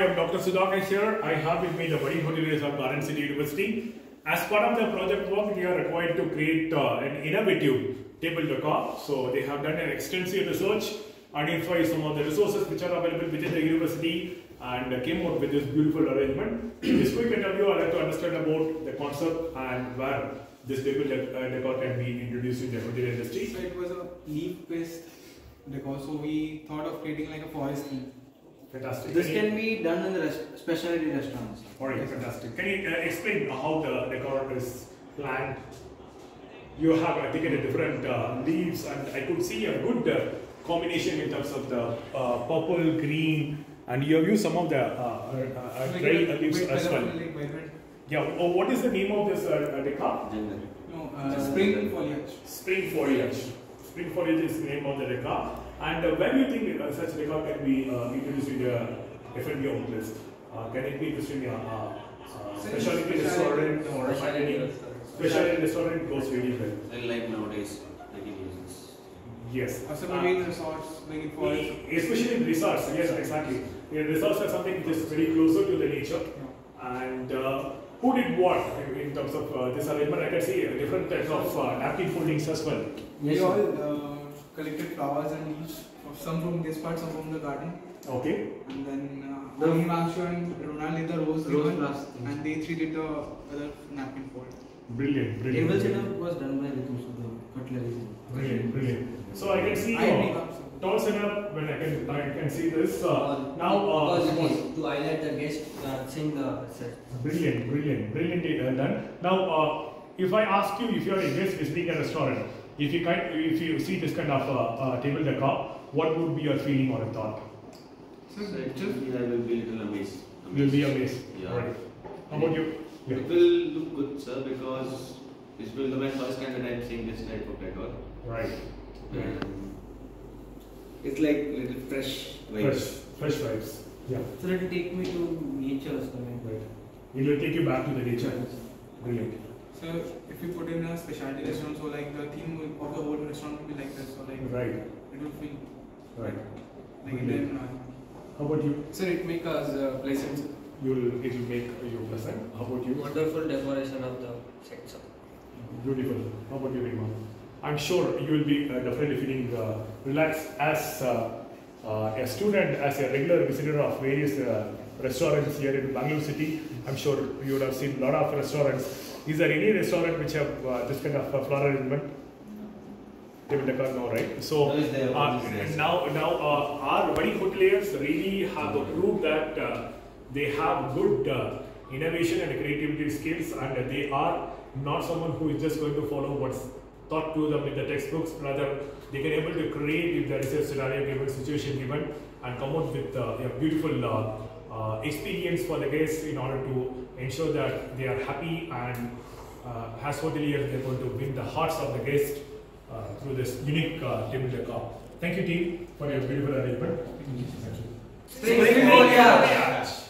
I am Dr. Sudhakar here. I have with me the budding hoteliers of Garden City University. As part of the project work, we are required to create uh, an innovative table decor. So they have done an extensive research, identified some of the resources which are available within the university and came out with this beautiful arrangement. In this quick interview, I'd like to understand about the concept and where this table dec- decor can be introduced in the hotel industry. So it was a leaf-based decor. So we thought of creating like a forest theme. Fantastic. This Can you- can be done in the rest- specialty restaurants. Alright, fantastic. Can you uh, explain how the decor is planned? You have taken a different uh, leaves, and I could see a good uh, combination in terms of the uh, purple, green, and you have used some of the uh, uh, uh, dry leaves like as well. Yeah. Oh, what is the name of this uh, uh, decor? No, uh, spring foliage. Spring foliage. Spring foliage is the name of the record. And uh, when do you think uh, such record can be uh, introduced in the F&B outlets? Uh, can it be introduced in a uh, uh, specialty Specialty- restaurant or fine Specialty restaurant goes really well. And like nowadays, making uses. Yes. Also Uh, maybe in resorts, like in forest. especially in resorts, yes, exactly. Yeah, resorts are something which is very closer to the nature. Yeah. And uh, who did what in, in terms of uh, this arrangement? I can see uh, different types of uh, napkin foldings as well. we all uh, collected flowers and leaves, of some from this part, some from the garden. Okay. And then uh, The- Himanshu and Ronald did the rose, Rose ribbon, and they three did the other napkin fold. Brilliant, brilliant. Table setup was done by Ritu, so the cutlery. Brilliant, brilliant. So I can see I make your up tall setup when I can I can see this. Uh, Uh, now, uh, because it to highlight the guest uh, seeing the set. brilliant, brilliant, brilliantly uh, done. Now, uh, if I ask you if you are a guest visiting a restaurant, if you kind, if you see this kind of uh, uh, table decor, what would be your feeling or a thought? So So actually, I will be a little amazed. You'll be amazed. Yeah. Right. How about you? Yeah. It will look good, sir, because this will be my first time that I'm seeing this type of decor. Right. And it's like little fresh Fresh, vibes. fresh vibes. Yeah. So it will take me to nature or something. Right. It will take you back to the nature. Brilliant. so if you put in a specialty restaurant, so like the theme of the whole restaurant will be like this, so like Right. it will feel Right. like Indian. Uh, How about you? Sir, it make us uh, pleasant. You'll it will make you pleasant. How about you? Wonderful decoration of the set. sir. Beautiful. How about you, Rima? I'm sure you will be uh, definitely feeling uh, relaxed as uh, uh, a student, as a regular visitor of various uh, restaurants here in Bangalore city. I'm sure you would have seen a lot of restaurants. Is there any restaurant which have uh, this kind of uh, floral arrangement? Table decor, no, right? So uh, now, now uh, our budding hoteliers really have proved that uh, they have good uh, innovation and creativity skills, and they are not someone who is just going to follow what's taught to them in the textbooks. Rather, they can able to create if there is a scenario given, situation given, and come out with uh, a beautiful uh, uh, experience for the guests in order to ensure that they are happy and uh, as hoteliers they're going to win the hearts of the guests uh, through this unique uh, table decor. Thank you, team, for your beautiful arrangement. Thank you. Spring foliage.